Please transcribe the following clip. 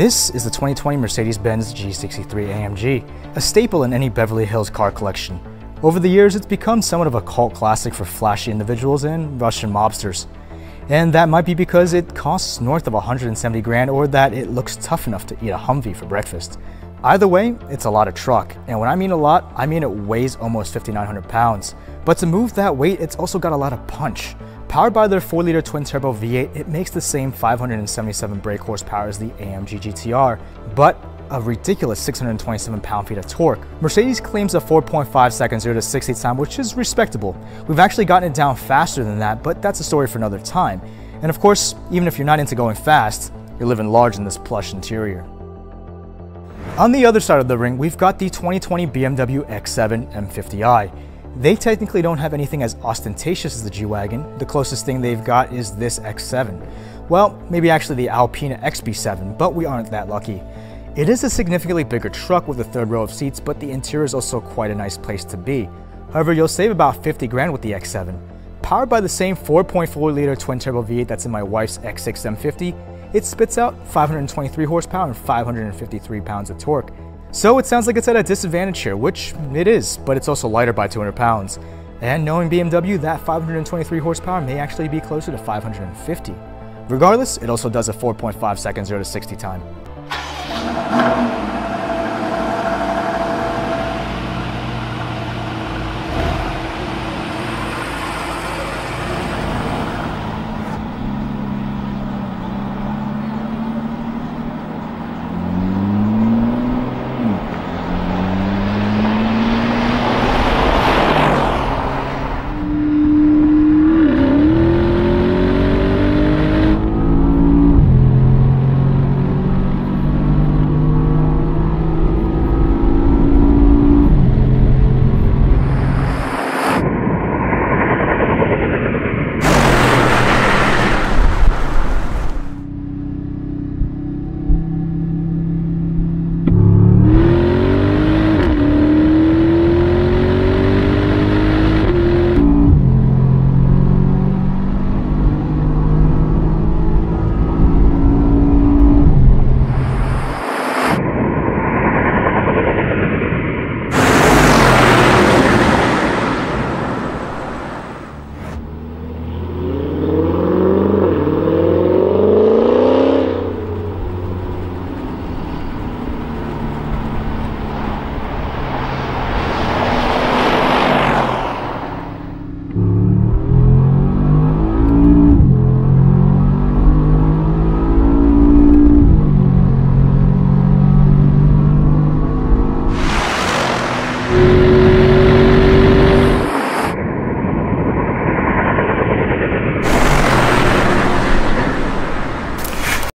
This is the 2020 Mercedes-Benz G63 AMG, a staple in any Beverly Hills car collection. Over the years, it's become somewhat of a cult classic for flashy individuals and Russian mobsters. And that might be because it costs north of 170 grand or that it looks tough enough to eat a Humvee for breakfast. Either way, it's a lot of truck, and when I mean a lot, I mean it weighs almost 5,900 pounds. But to move that weight, it's also got a lot of punch. Powered by their 4-liter twin-turbo V8, it makes the same 577 brake horsepower as the AMG GTR, but a ridiculous 627 pound-feet of torque. Mercedes claims a 4.5 second 0 to 60 time, which is respectable. We've actually gotten it down faster than that, but that's a story for another time. And of course, even if you're not into going fast, you're living large in this plush interior. On the other side of the ring, we've got the 2020 BMW X7 M50i. They technically don't have anything as ostentatious as the G-Wagon. The closest thing they've got is this X7. Well, maybe actually the Alpina XB7, but we aren't that lucky. It is a significantly bigger truck with a third row of seats, but the interior is also quite a nice place to be. However, you'll save about 50 grand with the X7. Powered by the same 4.4 liter twin turbo V8 that's in my wife's X6 M50, it spits out 523 horsepower and 553 pounds of torque. So it sounds like it's at a disadvantage here, which it is, but it's also lighter by 200 pounds. And knowing BMW, that 523 horsepower may actually be closer to 550. Regardless, it also does a 4.5 second 0 to 60 time.